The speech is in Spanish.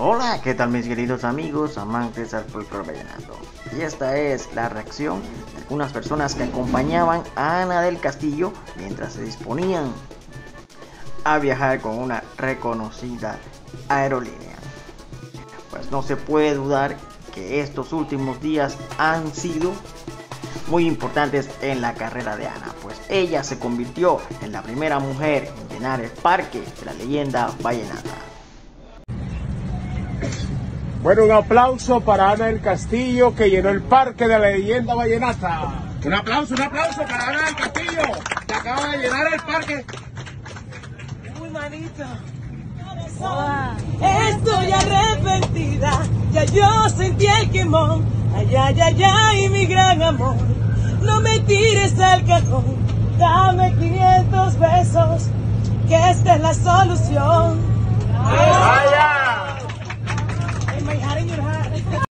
Hola, ¿qué tal mis queridos amigos, amantes al folclore vallenato? Y esta es la reacción de algunas personas que acompañaban a Ana del Castillo mientras se disponían a viajar con una reconocida aerolínea. Pues no se puede dudar que estos últimos días han sido muy importantes en la carrera de Ana, pues ella se convirtió en la primera mujer en llenar el parque de la leyenda vallenata. Bueno, un aplauso para Ana del Castillo que llenó el parque de la leyenda vallenata. Un aplauso, un aplauso para Ana del Castillo que acaba de llenar el parque. Muy manito. Estoy arrepentida, ya yo sentí el quemón. Ay, ay, ay, ay, mi gran amor. No me tires al cajón, dame 500 besos, que esta es la solución. ¡Ay, ay!